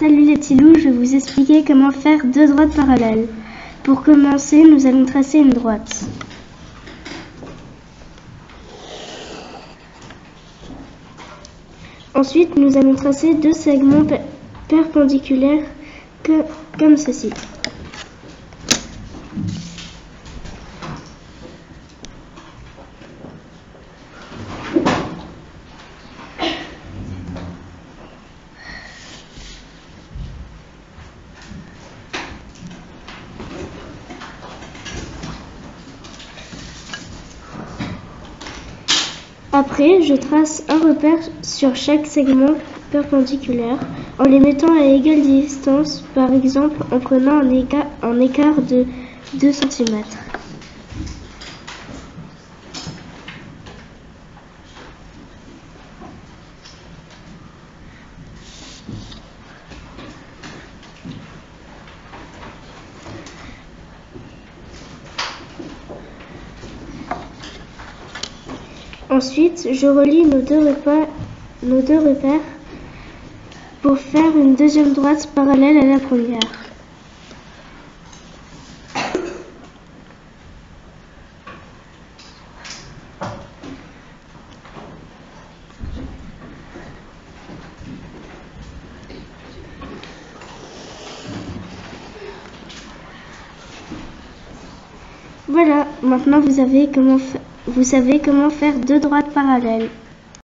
Salut les petits je vais vous expliquer comment faire deux droites parallèles. Pour commencer, nous allons tracer une droite. Ensuite, nous allons tracer deux segments perpendiculaires comme ceci. Après, je trace un repère sur chaque segment perpendiculaire en les mettant à égale distance, par exemple en prenant un écart, de 2 cm. Ensuite, je relie nos deux, repères, pour faire une deuxième droite parallèle à la première. Voilà, maintenant vous, avez comment vous savez comment faire deux droites parallèles.